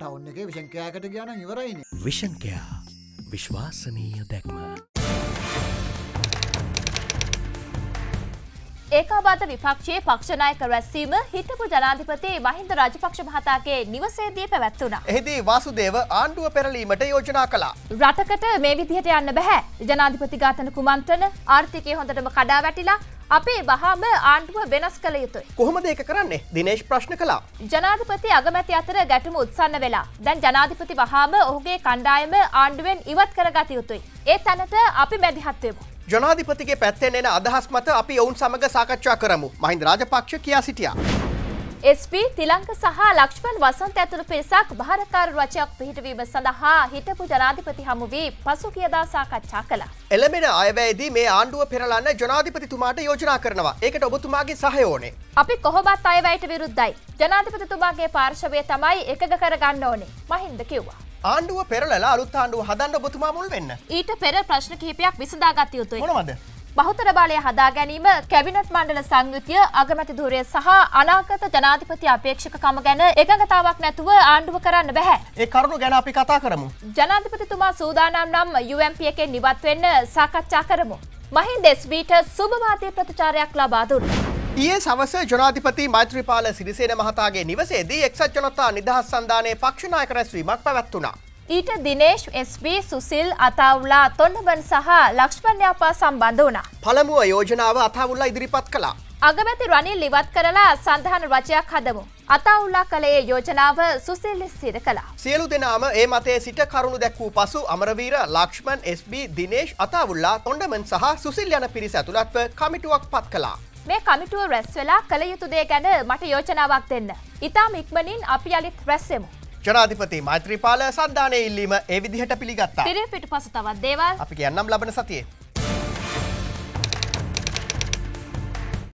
Town එක විශංකයාකට ගාන ඉවරයින විෂන්කයා විශ්වාසනීය දැක්ම. ඒකාබාධ විපක්ෂයේ පක්ෂනායක රැස්වීම හිටපු ජනාධිපති මහින්ද රජපක්ෂ මහතාගේ නිවසේදී පැවැත්වුණා. එහිදී වාසුදේව ආණ්ඩුව පෙරලීමට යෝජනා කළා. රටකට මේ විදිහට යන්න බැහැ. ජනාධිපති ඝාතන කුමන්ත්‍රණ ආර්ථිකය හොඳටම කඩා වැටිලා අපේ වහාම ආණ්ඩුව වෙනස් කළ යුතුයි. කොහොමද ඒක කරන්නේ දිනේශ් ප්‍රශ්න කලා. ජනාධිපති අගමැති අතර ගැටුම උත්සන්න වෙලා. දැන් ජනාධිපති වහාම ඔහුගේ කණ්ඩායම ආණ්ඩුවෙන් ඉවත් කරගත යුතුයි. ඒ තැනට අපි මැදිහත්වයමු. ජනාධිපතිගේ පැත්තෙන් එන අදහස් මත අපි ඔවුන් සමඟ සාකච්ඡා කරමු මහින්ද රාජපක්ෂ කියා සිටියා. SP තිලංක සහ ලක්ෂ්මන් වසන්ත ඇතුළු පිරිසක් භාරකාර රචයක් පිහිටවීම සඳහා හිටපු ජනාධිපති හමු වී පසු කියදා සාකච්ඡා කළා. එළමෙන අයවැයේදී මේ ආණ්ඩුව පෙරලන්න ජනාධිපතිතුමාට යෝජනා කරනවා ඒකට ඔබතුමාගේ සහයෝනේ. අපි කොහොමත් අයවැයට විරුද්ධයි. ජනාධිපතිතුමාගේ පාර්ශවය තමයි එකග කරගන්න ඕනේ. මහින්ද කිව්වා. ආණ්ඩුව පෙරලලා අලුත් ආණ්ඩුව හදන්න ඔබතුමා මුල් වෙන්න. ඊට පෙර ප්‍රශ්න කිහිපයක් විසඳාගත යුතුයි. මොනවද? බහුතර බලය හදා ගැනීම කැබිනට් මණ්ඩල සංයුතිය අගමැති ධූරය සහ අනාගත ජනාධිපති අපේක්ෂකකම ගැන එකඟතාවක් නැතුව ආණ්ඩුව කරන්න බැහැ. ඒ කරුණු ගැන අපි කතා කරමු. ජනාධිපතිතුමා සූදානම් නම් UMP එකෙන් ඉවත් වෙන්න සාකච්ඡා කරමු. මහින්ද SBට සුභවාදී ප්‍රතිචාරයක් ලබා දුන්නා. ඊයේ සවස ජනාධිපති මෛත්‍රීපාල සිරිසේන මහතාගේ නිවසේදී එක්සත් ජනතා නිදහස් සන්ධානයේ පක්ෂනායක රැස්වීමක් පැවැත්වුණා. ඊට දිනේශ් SB සුසිල් අතාවුලා තොන්නබන් සහ ලක්ෂ්පන්්‍යාපා සම්බන්ධ වුණා. පළමුුව යෝජනාව අතාවුල්ලා ඉදිරිපත් කළා. අගමැති රනිල් ඉවත් කරලා සඳහන රජයක් හදමු. අතාවුල්ලා කළේ යෝජනාව සුසිල්ලි ස්ථිර කළා. සියලු දෙනාම ඒ මතේ සිට කරුණු දැක්වූ පසු අමරවීර ලක්ෂ්මන් SB දිනේශ් අතාවුල්ලා තොන්ඩමන් සහ සුසිල් යන පිරිස ඇතුළත්ව කමිටුවක් පත් කලා. මේ කමිටුව රැස් වෙලා කළ යුතු දේ ගැන මට යෝජනාවක් දෙන්න. ඉතාම ඉක්මනින් අපි අලිත් රැස්සෙමු. ජනාධිපති මෛත්‍රීපාල සන්ධානය ඉල්ලීම ඒ විදිහට පිළිගත්තා. පිරේ පිට පසු තවත් දේවල් අපි කියන්නම් ලබන සතියේ.